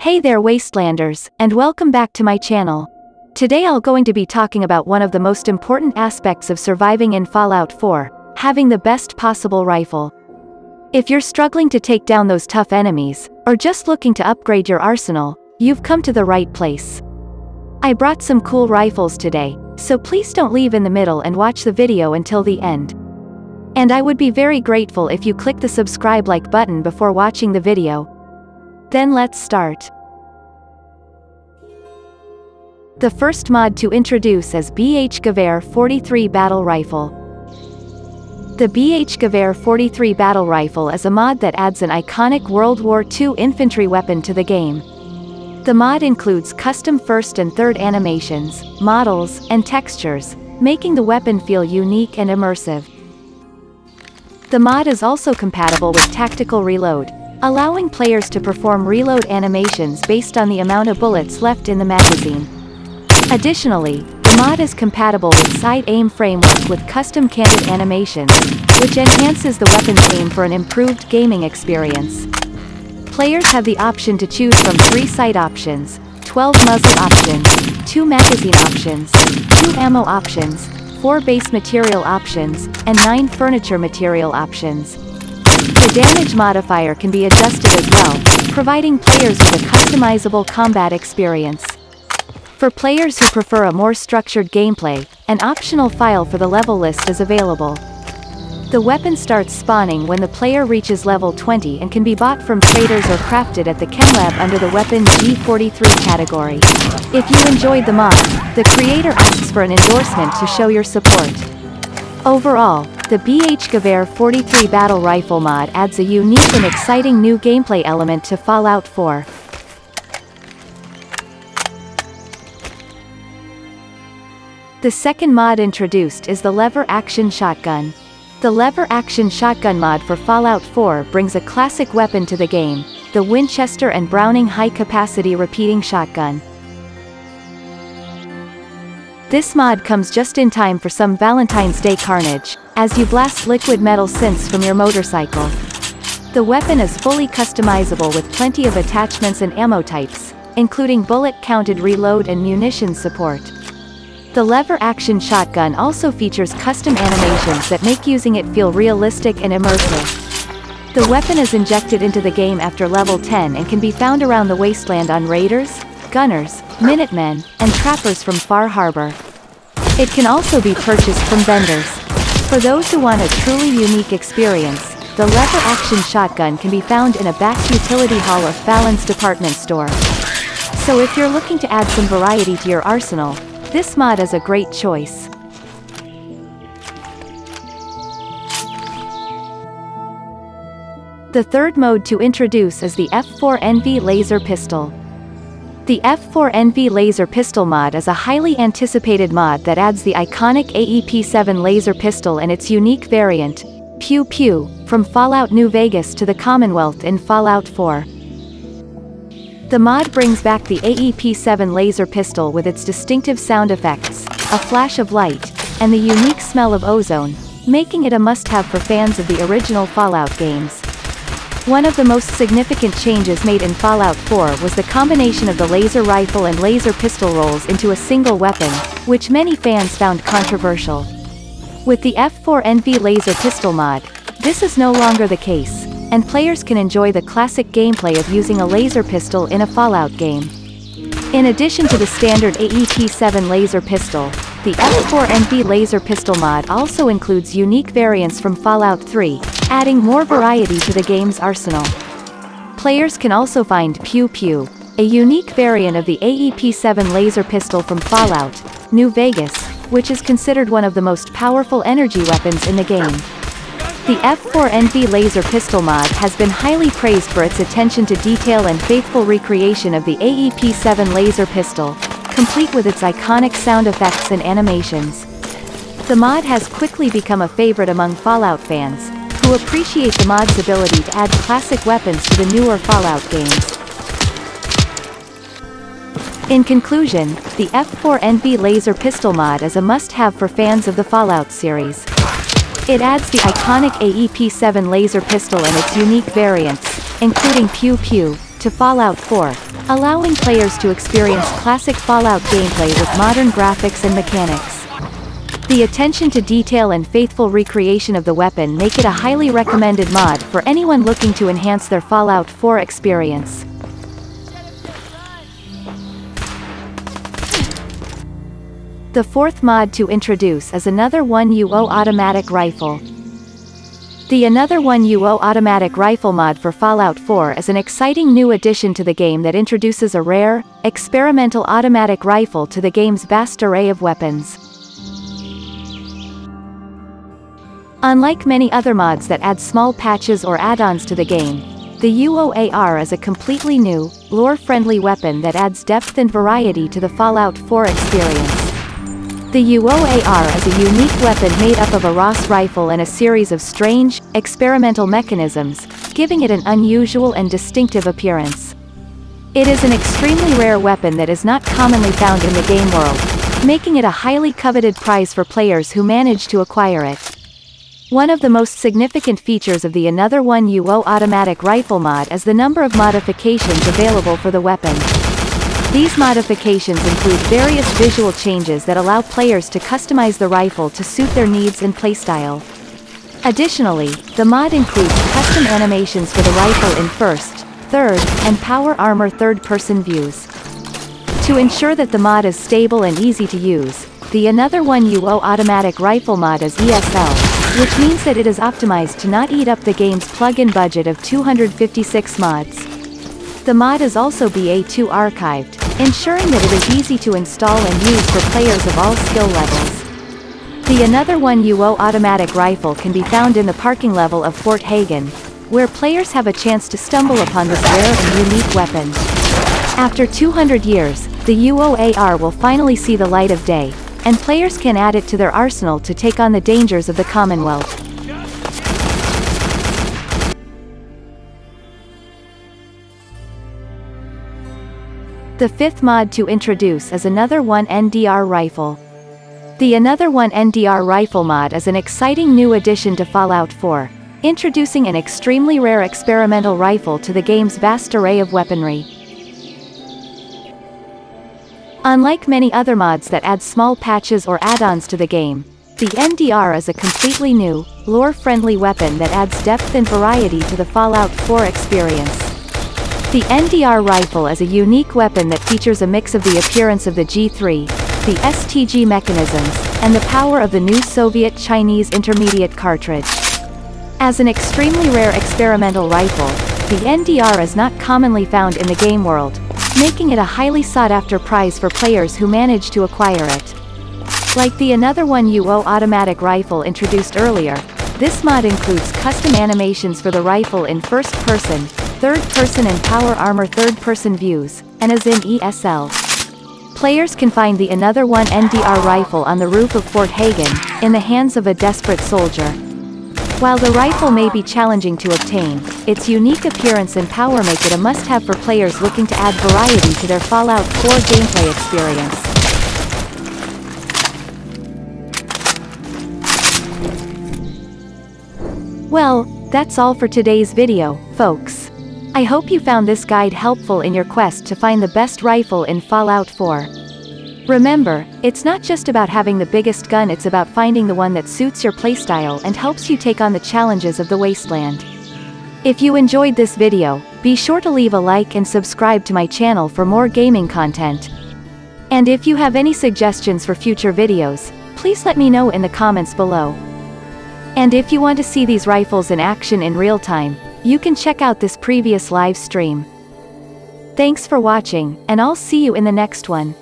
Hey there Wastelanders, and welcome back to my channel. Today I'll going to be talking about one of the most important aspects of surviving in Fallout 4, having the best possible rifle. If you're struggling to take down those tough enemies, or just looking to upgrade your arsenal, you've come to the right place. I brought some cool rifles today, so please don't leave in the middle and watch the video until the end. And I would be very grateful if you click the subscribe like button before watching the video, then let's start. The first mod to introduce is BH Gewehr 43 Battle Rifle. The BH Gewehr 43 Battle Rifle is a mod that adds an iconic World War II infantry weapon to the game. The mod includes custom first and third animations, models, and textures, making the weapon feel unique and immersive. The mod is also compatible with Tactical Reload, allowing players to perform reload animations based on the amount of bullets left in the magazine. Additionally, the mod is compatible with Sight Aim Framework with custom canted animations, which enhances the weapon's aim for an improved gaming experience. Players have the option to choose from 3 sight options, 12 muzzle options, 2 magazine options, 2 ammo options, 4 base material options, and 9 furniture material options. The damage modifier can be adjusted as well, providing players with a customizable combat experience. For players who prefer a more structured gameplay, an optional file for the level list is available. The weapon starts spawning when the player reaches level 20 and can be bought from traders or crafted at the Chem Lab under the Weapon G43 category. If you enjoyed the mod, the creator asks for an endorsement to show your support. Overall, the BH Gewehr 43 Battle Rifle mod adds a unique and exciting new gameplay element to Fallout 4. The second mod introduced is the Lever Action Shotgun. The Lever Action Shotgun mod for Fallout 4 brings a classic weapon to the game, the Winchester and Browning high-capacity repeating shotgun. This mod comes just in time for some Valentine's Day carnage, as you blast liquid metal synths from your motorcycle. The weapon is fully customizable with plenty of attachments and ammo types, including bullet-counted reload and munition support. The lever action shotgun also features custom animations that make using it feel realistic and immersive. The weapon is injected into the game after level 10 and can be found around the wasteland on raiders, gunners, minutemen, and trappers from Far Harbor. It can also be purchased from vendors. For those who want a truly unique experience, the lever action shotgun can be found in a back utility hall of Fallon's department store. So if you're looking to add some variety to your arsenal, this mod is a great choice. The third mode to introduce is the F4 NV Laser Pistol. The F4 NV Laser Pistol mod is a highly anticipated mod that adds the iconic AEP-7 laser pistol and its unique variant, Pew Pew, from Fallout New Vegas to the Commonwealth in Fallout 4. The mod brings back the AEP-7 laser pistol with its distinctive sound effects, a flash of light, and the unique smell of ozone, making it a must-have for fans of the original Fallout games. One of the most significant changes made in Fallout 4 was the combination of the laser rifle and laser pistol roles into a single weapon, which many fans found controversial. With the F4 NV laser pistol mod, this is no longer the case, and players can enjoy the classic gameplay of using a laser pistol in a Fallout game. In addition to the standard AEP-7 laser pistol, the F4 NV laser pistol mod also includes unique variants from Fallout 3, adding more variety to the game's arsenal. Players can also find Pew Pew, a unique variant of the AEP-7 laser pistol from Fallout, New Vegas, which is considered one of the most powerful energy weapons in the game. The F4 NV laser pistol mod has been highly praised for its attention to detail and faithful recreation of the AEP-7 laser pistol, complete with its iconic sound effects and animations. The mod has quickly become a favorite among Fallout fans, who appreciate the mod's ability to add classic weapons to the newer Fallout games. In conclusion, the F4 NV Laser Pistol mod is a must-have for fans of the Fallout series. It adds the iconic AEP-7 laser pistol and its unique variants, including Pew Pew, to Fallout 4, allowing players to experience classic Fallout gameplay with modern graphics and mechanics. The attention to detail and faithful recreation of the weapon make it a highly recommended mod for anyone looking to enhance their Fallout 4 experience. The fourth mod to introduce is another 1UO automatic rifle. The Another 1UO automatic rifle mod for Fallout 4 is an exciting new addition to the game that introduces a rare, experimental automatic rifle to the game's vast array of weapons. Unlike many other mods that add small patches or add-ons to the game, the UOAR is a completely new, lore-friendly weapon that adds depth and variety to the Fallout 4 experience. The UOAR is a unique weapon made up of a Ross rifle and a series of strange, experimental mechanisms, giving it an unusual and distinctive appearance. It is an extremely rare weapon that is not commonly found in the game world, making it a highly coveted prize for players who manage to acquire it. One of the most significant features of the Another 1UO automatic rifle mod is the number of modifications available for the weapon. These modifications include various visual changes that allow players to customize the rifle to suit their needs and playstyle. Additionally, the mod includes custom animations for the rifle in first, third, and power armor third-person views. To ensure that the mod is stable and easy to use, the Another 1UO automatic rifle mod is ESL, which means that it is optimized to not eat up the game's plug-in budget of 256 mods. The mod is also BA2 archived, ensuring that it is easy to install and use for players of all skill levels. The Another 1UO automatic rifle can be found in the parking level of Fort Hagen, where players have a chance to stumble upon this rare and unique weapon. After 200 years, the UOAR will finally see the light of day, and players can add it to their arsenal to take on the dangers of the Commonwealth. The fifth mod to introduce is Another 1 NDR rifle. The Another 1 NDR rifle mod is an exciting new addition to Fallout 4, introducing an extremely rare experimental rifle to the game's vast array of weaponry. Unlike many other mods that add small patches or add-ons to the game, the NDR is a completely new, lore-friendly weapon that adds depth and variety to the Fallout 4 experience. The NDR rifle is a unique weapon that features a mix of the appearance of the G3, the STG mechanisms, and the power of the new Soviet-Chinese intermediate cartridge. As an extremely rare experimental rifle, the NDR is not commonly found in the game world, making it a highly sought-after prize for players who manage to acquire it. Like the Another 1UO automatic rifle introduced earlier, this mod includes custom animations for the rifle in first-person, third-person and power armor third-person views, and is in ESL. Players can find the Another 1 NDR rifle on the roof of Fort Hagen, in the hands of a desperate soldier. While the rifle may be challenging to obtain, its unique appearance and power make it a must-have for players looking to add variety to their Fallout 4 gameplay experience. Well, that's all for today's video, folks. I hope you found this guide helpful in your quest to find the best rifle in Fallout 4. Remember, it's not just about having the biggest gun it's about finding the one that suits your playstyle and helps you take on the challenges of the wasteland. If you enjoyed this video, be sure to leave a like and subscribe to my channel for more gaming content. And if you have any suggestions for future videos, please let me know in the comments below. And if you want to see these rifles in action in real time, you can check out this previous live stream. Thanks for watching, and I'll see you in the next one.